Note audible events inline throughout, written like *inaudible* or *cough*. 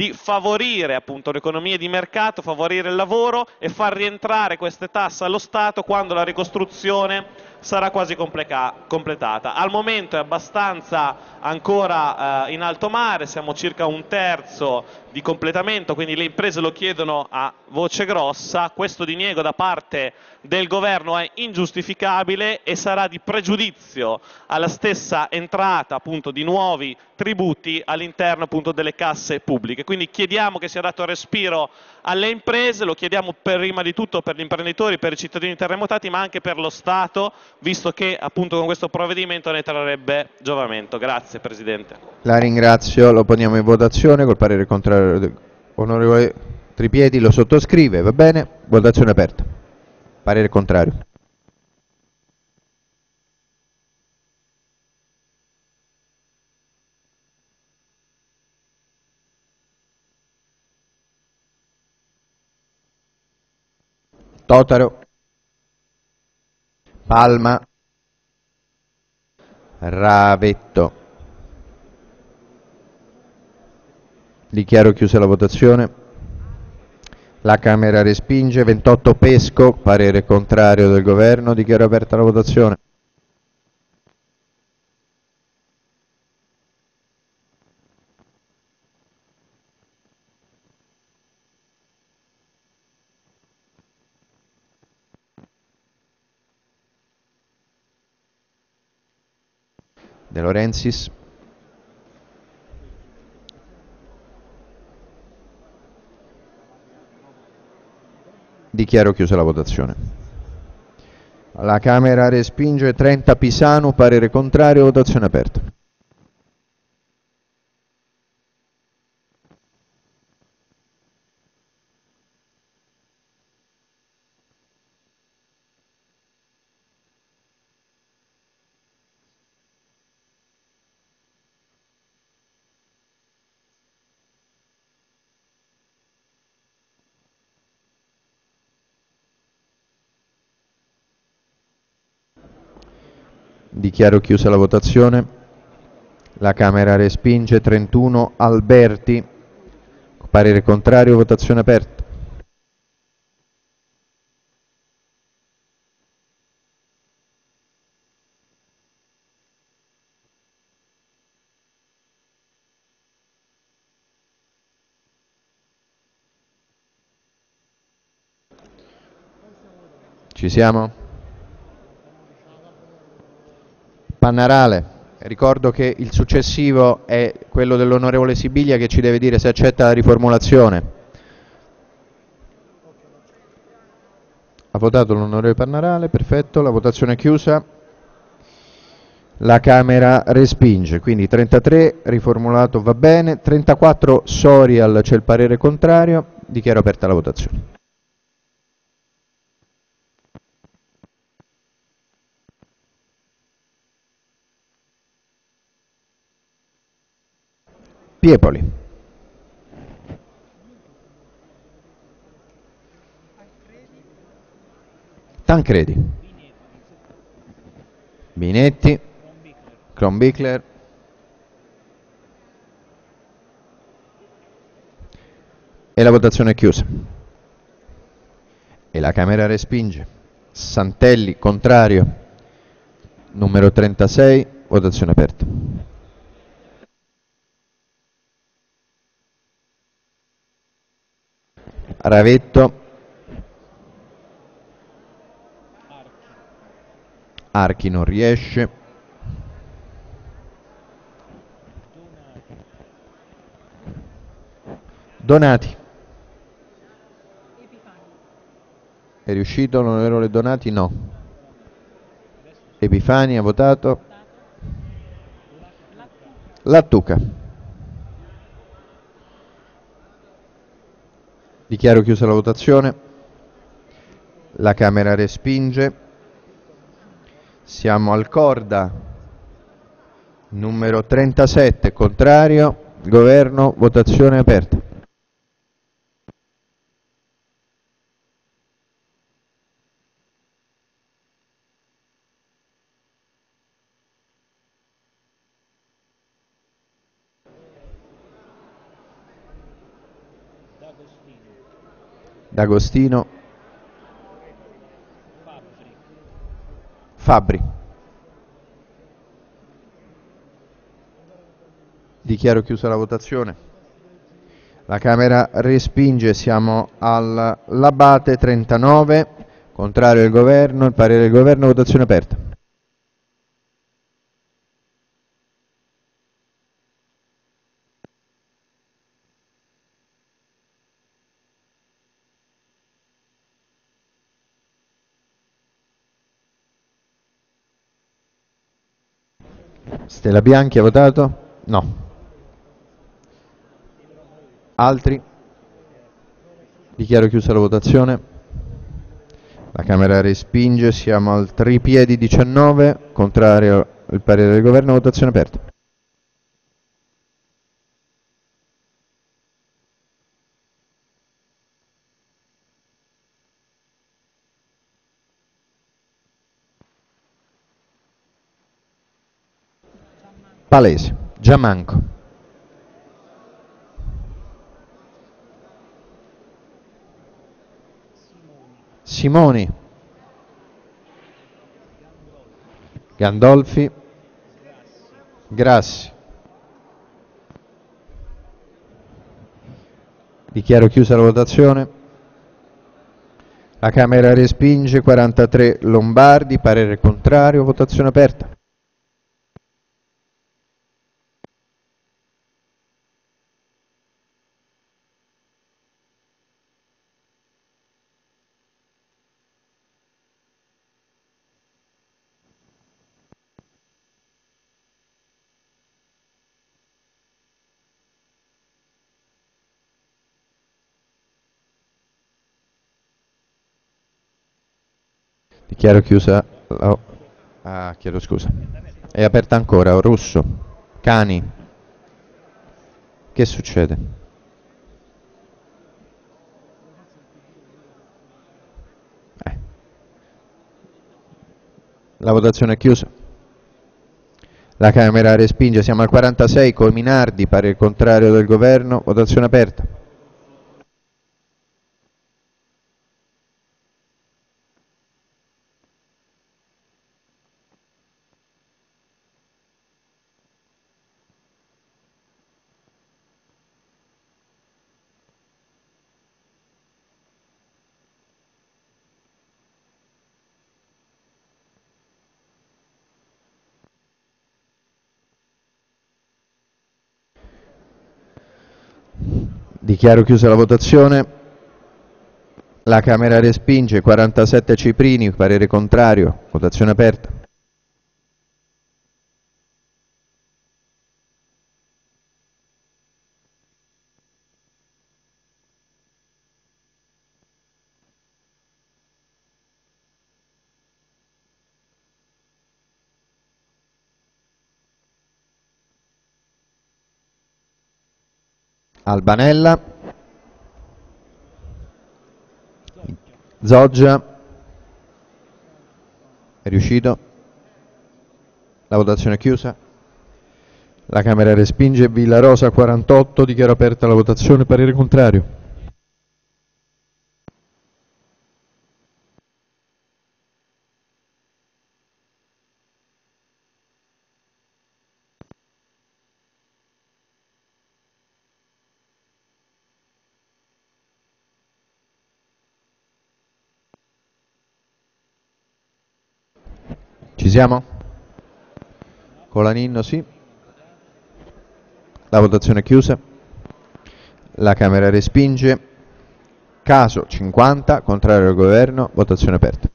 di favorire appunto l'economia di mercato, favorire il lavoro e far rientrare queste tasse allo Stato quando la ricostruzione sarà quasi completata. Al momento è abbastanza ancora eh, in alto mare, siamo circa un terzo di completamento, quindi le imprese lo chiedono a voce grossa, questo diniego da parte del governo è ingiustificabile e sarà di pregiudizio alla stessa entrata appunto di nuovi tributi all'interno delle casse pubbliche. Quindi chiediamo che sia dato respiro alle imprese, lo chiediamo prima di tutto per gli imprenditori, per i cittadini terremotati, ma anche per lo Stato, visto che appunto con questo provvedimento ne trarrebbe giovamento. Grazie Presidente. La ringrazio, lo poniamo in votazione col parere contrario. Onorevole Tripiedi lo sottoscrive, va bene? Votazione aperta. Parere contrario. Totaro. Palma. Ravetto. Dichiaro chiusa la votazione. La Camera respinge. 28 Pesco, parere contrario del Governo. Dichiaro aperta la votazione. De Laurentiis. Dichiaro chiusa la votazione. La Camera respinge 30 Pisano, parere contrario, votazione aperta. Dichiaro chiusa la votazione. La Camera respinge 31 Alberti. Parere contrario, votazione aperta. Ci siamo? Pannarale. Ricordo che il successivo è quello dell'onorevole Sibiglia che ci deve dire se accetta la riformulazione. Ha votato l'onorevole Pannarale, perfetto, la votazione è chiusa. La Camera respinge, quindi 33 riformulato va bene, 34 Sorial c'è il parere contrario, dichiaro aperta la votazione. Piepoli. Tancredi. Binetti. Kronbichler. E la votazione è chiusa. E la Camera respinge. Santelli, contrario. Numero 36, votazione aperta. Ravetto. Archi non riesce. Donati. È riuscito l'onorevole Donati? No. Epifani ha votato. Lattuca. Dichiaro chiusa la votazione. La Camera respinge. Siamo al Corda. Numero 37, contrario. Governo, votazione aperta. D'Agostino. Fabri. Dichiaro chiusa la votazione. La Camera respinge, siamo all'Abate 39, contrario del Governo, il parere del Governo, votazione aperta. Stella Bianchi ha votato? No. Altri? Dichiaro chiusa la votazione. La Camera respinge, siamo al tripiedi 19, contrario il parere del Governo, votazione aperta. Palese, Giamanco. Simoni. Gandolfi. Grassi. Dichiaro chiusa la votazione. La Camera respinge 43 Lombardi, parere contrario, votazione aperta. Dichiaro chiusa. la- Ah, chiedo scusa. È aperta ancora. Russo. Cani. Che succede? Eh. La votazione è chiusa. La Camera respinge. Siamo al 46. Colminardi. Pare il contrario del governo. Votazione aperta. Dichiaro chiusa la votazione. La Camera respinge 47 Ciprini, parere contrario, votazione aperta. Albanella. Zoggia. È riuscito. La votazione è chiusa. La Camera respinge Villarosa 48, dichiaro aperta la votazione, parere contrario. Ci siamo? Colaninno sì. La votazione è chiusa. La Camera respinge. Caso 50, contrario al governo, votazione aperta.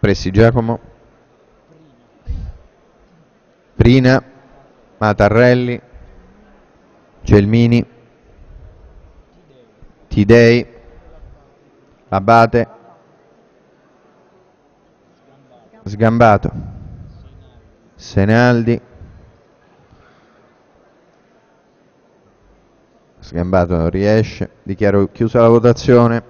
Pressi Giacomo. Prina. Matarrelli. Gelmini. Tidei. Abate. Sgambato. Senaldi. Sgambato non riesce. Dichiaro chiusa la votazione.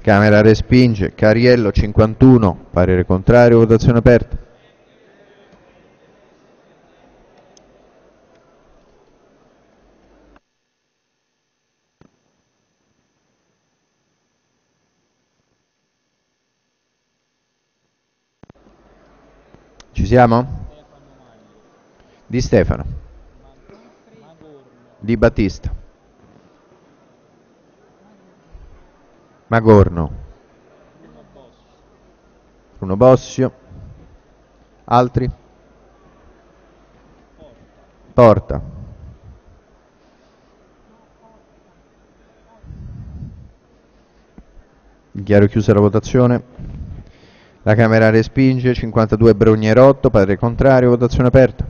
Camera respinge. Cariello 51, parere contrario, votazione aperta. Siamo? Di Stefano. Di Battista. Magorno. Bruno Bossio. Altri? Porta. Dichiaro chiusa la votazione. La Camera respinge, 52 Brognerotto, parere contrario, votazione aperta.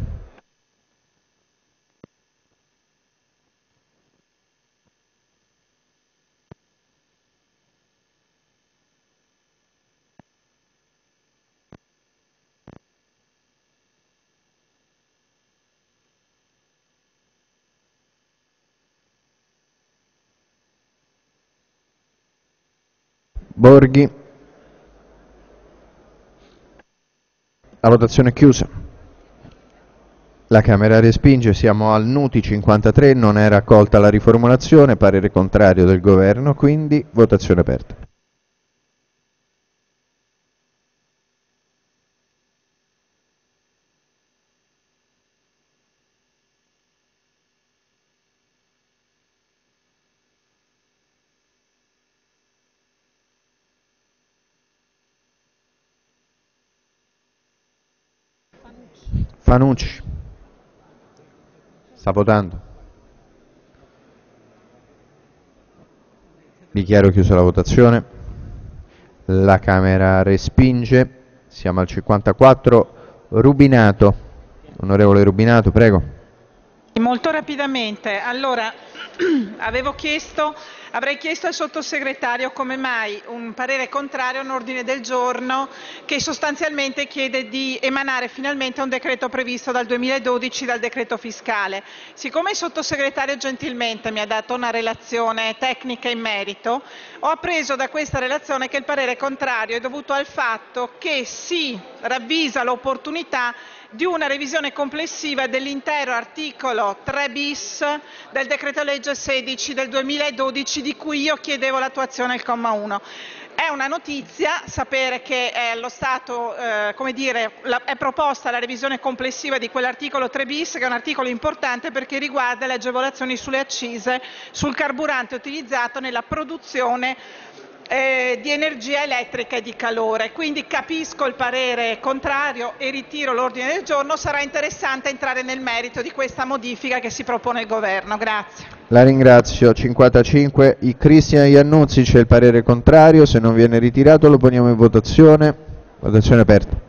Borghi. La votazione è chiusa. La Camera respinge, siamo al Nuti 53, non era accolta la riformulazione, parere contrario del Governo, quindi votazione aperta. Fanucci. Sta votando. Dichiaro chiusa la votazione. La Camera respinge. Siamo al 54. Rubinato. Onorevole Rubinato, prego. Molto rapidamente, allora *clears throat* avevo chiesto, avrei chiesto al sottosegretario come mai un parere contrario a un ordine del giorno che sostanzialmente chiede di emanare finalmente un decreto previsto dal 2012 dal decreto fiscale. Siccome il sottosegretario gentilmente mi ha dato una relazione tecnica in merito, ho appreso da questa relazione che il parere contrario è dovuto al fatto che si ravvisa l'opportunità di una revisione complessiva dell'intero articolo 3 bis del decreto legge 16 del 2012 di cui io chiedevo l'attuazione al comma 1. È una notizia sapere che allo Stato eh, dire, la, è proposta la revisione complessiva di quell'articolo 3 bis che è un articolo importante perché riguarda le agevolazioni sulle accise sul carburante utilizzato nella produzione eh, di energia elettrica e di calore. Quindi capisco il parere contrario e ritiro l'ordine del giorno. Sarà interessante entrare nel merito di questa modifica che si propone il Governo. Grazie. La ringrazio. 55. I Cristian Iannuzzi c'è il parere contrario. Se non viene ritirato lo poniamo in votazione. Votazione aperta.